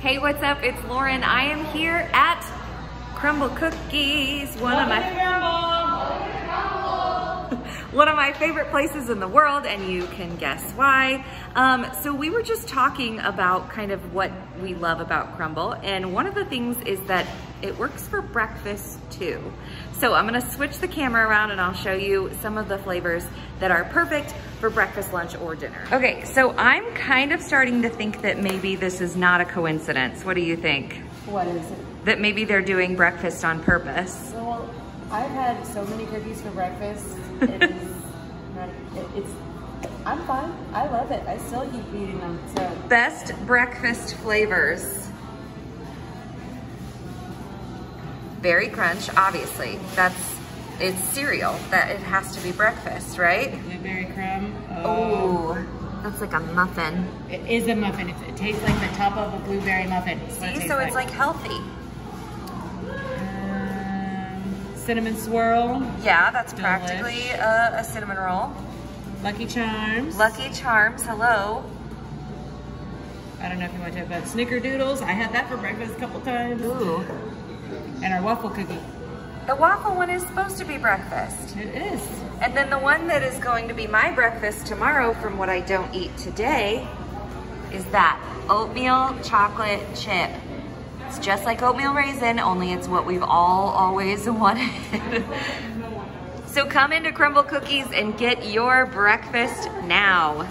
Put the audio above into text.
Hey, what's up? It's Lauren. I am here at Crumbl Cookies, one of my one of my favorite places in the world, and you can guess why. Um, so we were just talking about kind of what we love about Crumbl and one of the things is that it works for breakfast too. So I'm gonna switch the camera around and I'll show you some of the flavors that are perfect for breakfast, lunch, or dinner. Okay, so I'm kind of starting to think that maybe this is not a coincidence. What do you think? What is it? That maybe they're doing breakfast on purpose. Well, I've had so many cookies for breakfast. It is not, it, it's, I'm fine. I love it. I still keep eating them. So Best breakfast flavors. Berry Crunch, obviously. That's, it's cereal. That it has to be breakfast, right? blueberry crumb. Oh, that's like a muffin. It is a muffin. It's, it tastes like the top of a blueberry muffin. That's what it See, tastes so it's like healthy. Cinnamon swirl, Yeah, that's Delish. practically a, a cinnamon roll. Lucky Charms. Lucky Charms, hello. I don't know if you want to talk about snickerdoodles. I had that for breakfast a couple times. Ooh. And our waffle cookie. The waffle one is supposed to be breakfast. It is. And then the one that is going to be my breakfast tomorrow from what I don't eat today is that oatmeal chocolate chip. It's just like oatmeal raisin, only it's what we've all always wanted. so come into Crumbl Cookies and get your breakfast now.